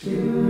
to